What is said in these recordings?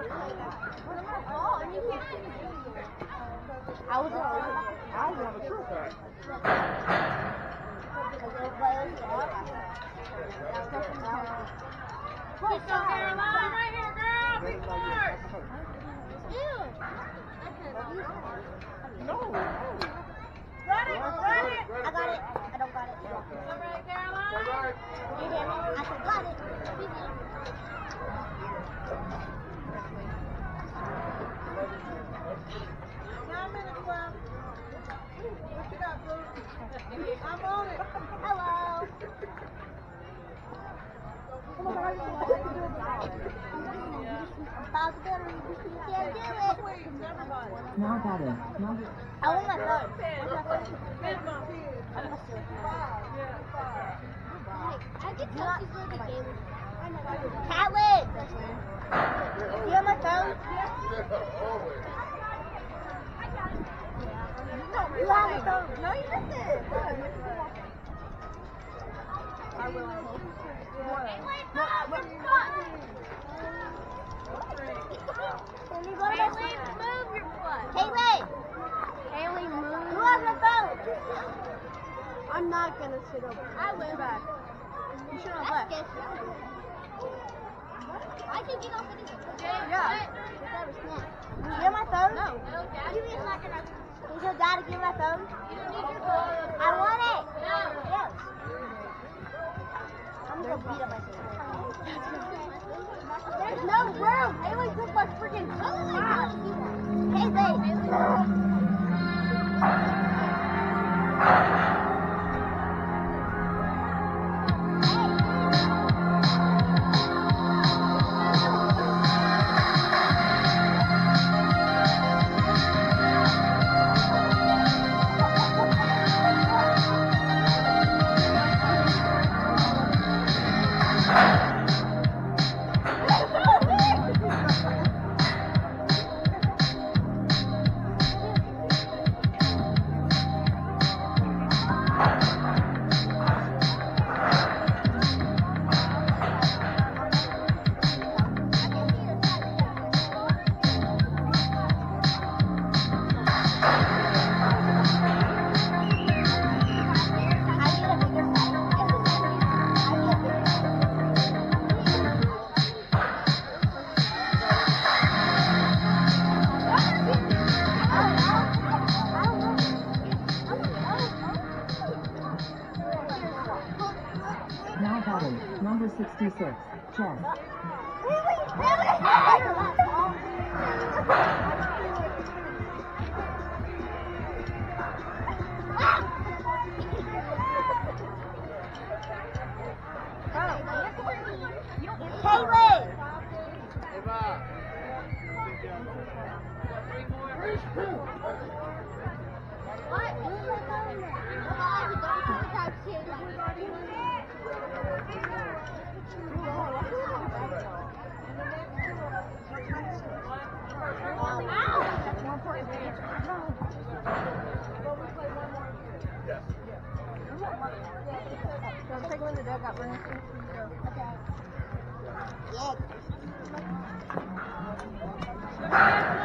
I was I gonna have a true card Caroline. Right here, girl. Big court. No, no. Run it, run it. I got it. I don't got it. All right, Caroline. You did it. I said got it. Nine minutes left. Push it up, Bruce. I'm on it. Hello. About to go. You can't do it. Please, Now got it. Now I want my phone. Minimum. I can tell she's really game. Caitlin! You have my phone? You have a phone. No, you didn't. I will. Can you go to my move your foot. Caitlin! Haley, move. Who has my phone? I'm not gonna sit over. I will. Back. You should have left. I can get off of this. Yeah. You have my phone? No. Give me a second. Is your dad give me my phone? I want it. No. Yes. I'm gonna beat up my took my 66. Check. Taylor,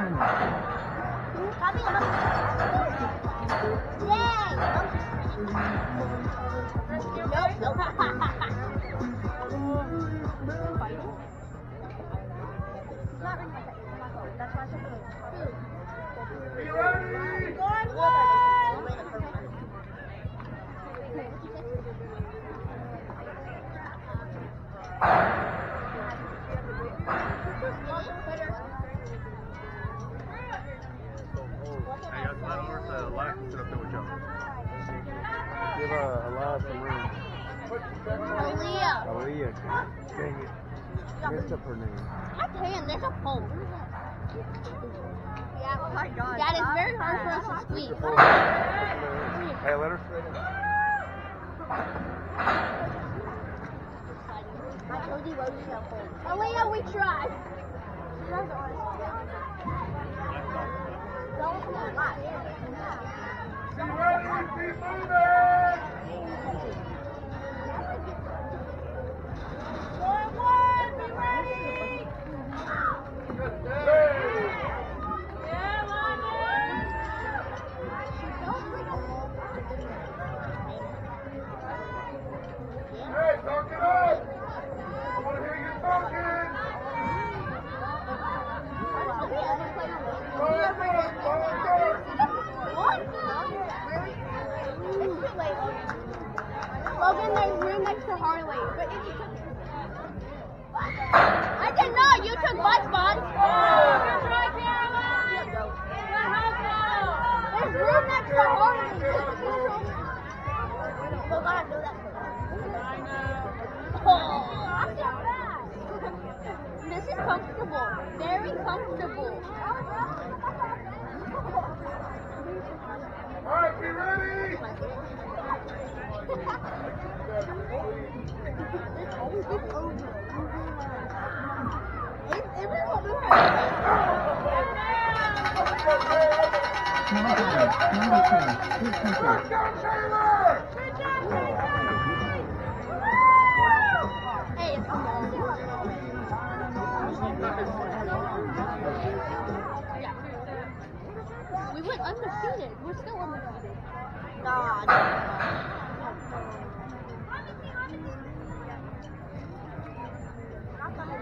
看呢。啥病呢？姐，不要，哈哈哈。那个你那边走，那穿什么？Give uh, Elias some room. Aaliyah. Dang it. Messed up her name. I can, there's a pole. Yeah, oh my god. That is very hard for us to squeeze. Hey, let her I told you what we shall hold. Aaliyah, we tried. Be ready. Keep moving. Hey. Hey, talk it up. I want to hear you talking. Ball up, ball up. Logan, there's room next to Harley. I did not. You took my spot. There's room next to Harley. Look, I know that. Oh, I'm so fast. This is comfortable. Very comfortable. All right, be ready. Now batting, number 10, Big Country. Go, Taylor. Hey,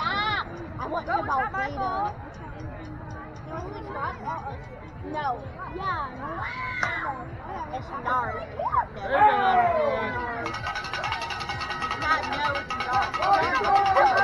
Stop! I want to about Play-Doh. No. Yeah. It's dark. Oh,